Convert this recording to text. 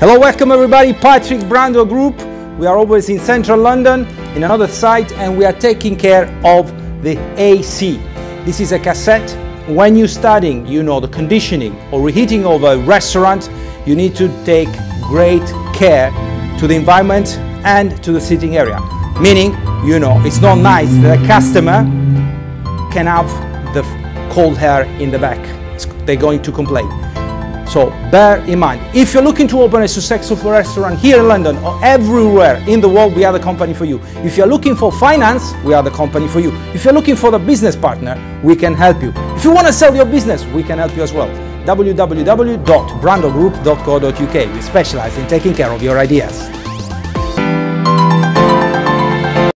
Hello, welcome everybody. Patrick Brando Group. We are always in central London in another site and we are taking care of the AC. This is a cassette. When you're studying, you know, the conditioning or reheating of a restaurant, you need to take great care to the environment and to the sitting area. Meaning, you know, it's not nice that a customer can have the cold air in the back. They're going to complain. So bear in mind, if you're looking to open a successful restaurant here in London or everywhere in the world, we are the company for you. If you're looking for finance, we are the company for you. If you're looking for the business partner, we can help you. If you want to sell your business, we can help you as well. www.brandogroup.co.uk. We specialize in taking care of your ideas.